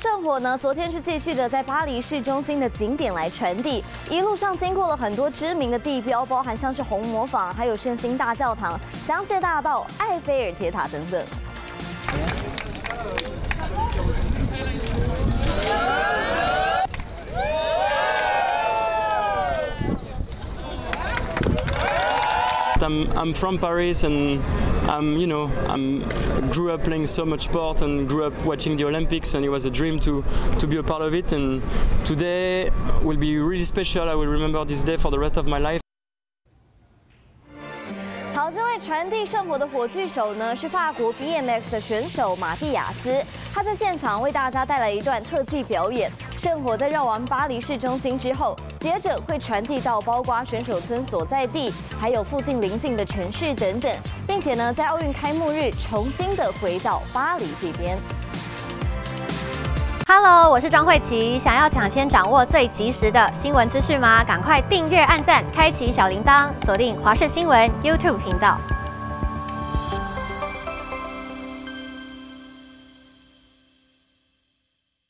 圣火呢，昨天是继续的在巴黎市中心的景点来传递，一路上经过了很多知名的地标，包含像是红磨坊、还有圣心大教堂、香榭大道、埃菲尔铁塔等等。I'm, I'm from Paris and I'm, you know, I'm grew up playing so much sport and grew up watching the Olympics and it was a dream to, to be a part of it and today will be really special. I will remember this day for the rest of my life. 好，这位传递圣火的火炬手呢，是法国 BMX 的选手马蒂亚斯。他在现场为大家带来一段特技表演。 圣火在绕完巴黎市中心之后，接着会传递到包括选手村所在地，还有附近邻近的城市等等，并且呢，在奥运开幕日重新的回到巴黎这边。Hello，我是庄慧琪。想要抢先掌握最及时的新闻资讯吗？赶快订阅、按赞、开启小铃铛，锁定华视新闻 YouTube 频道。